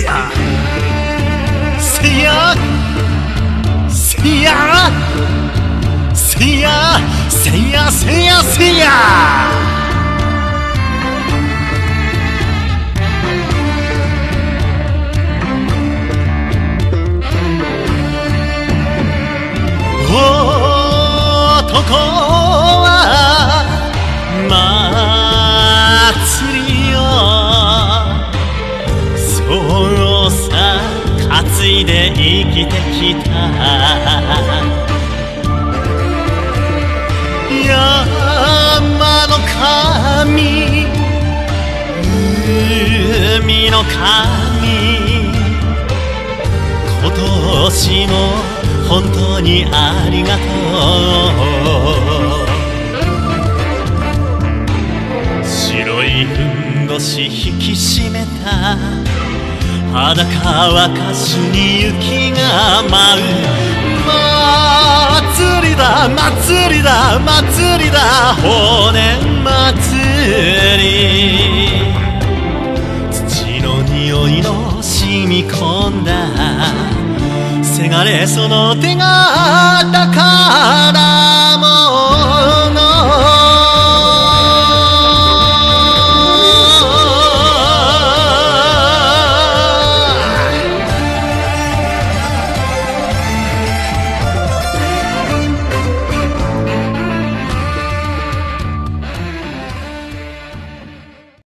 せやせやせやせやせやせやせや男いで生きてきた山の神海の神今年も本当にありがとう。白いふんどし引き締めた裸は歌手に雪が舞う祭りだ祭りだ祭りだ骨祭り土の匂いの染み込んだせがれその手がだから